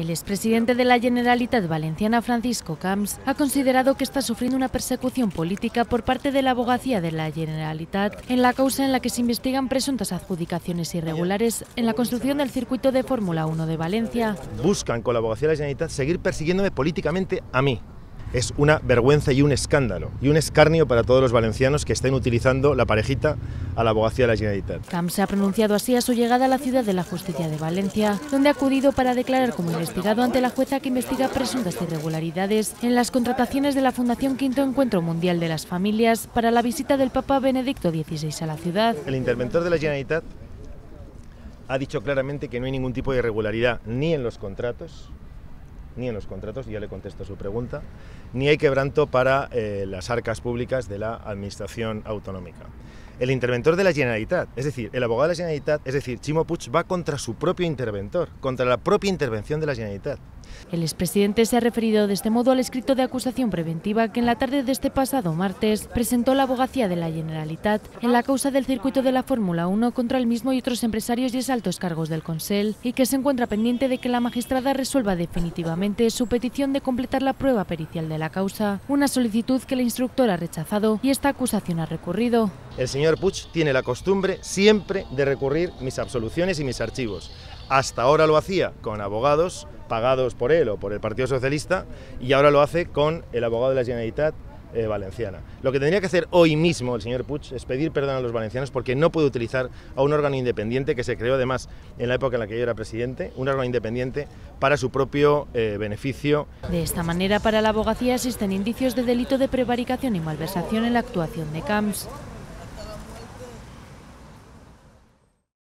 El expresidente de la Generalitat Valenciana, Francisco Camps, ha considerado que está sufriendo una persecución política por parte de la abogacía de la Generalitat en la causa en la que se investigan presuntas adjudicaciones irregulares en la construcción del circuito de Fórmula 1 de Valencia. Buscan con la abogacía de la Generalitat seguir persiguiéndome políticamente a mí, es una vergüenza y un escándalo y un escarnio para todos los valencianos que estén utilizando la parejita a la abogacía de la Generalitat. Camps se ha pronunciado así a su llegada a la ciudad de la justicia de Valencia, donde ha acudido para declarar como investigado ante la jueza que investiga presuntas irregularidades en las contrataciones de la Fundación Quinto Encuentro Mundial de las Familias para la visita del Papa Benedicto XVI a la ciudad. El interventor de la Generalitat ha dicho claramente que no hay ningún tipo de irregularidad ni en los contratos ni en los contratos, ya le contesto su pregunta, ni hay quebranto para eh, las arcas públicas de la Administración Autonómica. El interventor de la Generalitat, es decir, el abogado de la Generalitat, es decir, Chimo Puig, va contra su propio interventor, contra la propia intervención de la Generalitat. El expresidente se ha referido de este modo al escrito de acusación preventiva que en la tarde de este pasado martes presentó la abogacía de la Generalitat en la causa del circuito de la Fórmula 1 contra el mismo y otros empresarios y altos cargos del Consell y que se encuentra pendiente de que la magistrada resuelva definitivamente su petición de completar la prueba pericial de la causa, una solicitud que el instructor ha rechazado y esta acusación ha recurrido. El señor Puig tiene la costumbre siempre de recurrir mis absoluciones y mis archivos. Hasta ahora lo hacía con abogados pagados por él o por el Partido Socialista y ahora lo hace con el abogado de la Generalitat eh, valenciana. Lo que tendría que hacer hoy mismo el señor Puig es pedir perdón a los valencianos porque no puede utilizar a un órgano independiente que se creó además en la época en la que yo era presidente, un órgano independiente para su propio eh, beneficio. De esta manera, para la abogacía existen indicios de delito de prevaricación y malversación en la actuación de Camps.